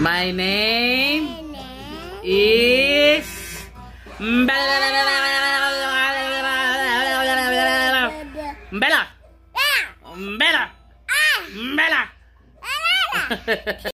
My name is Bella. Bella. Ah. Bella. Bella.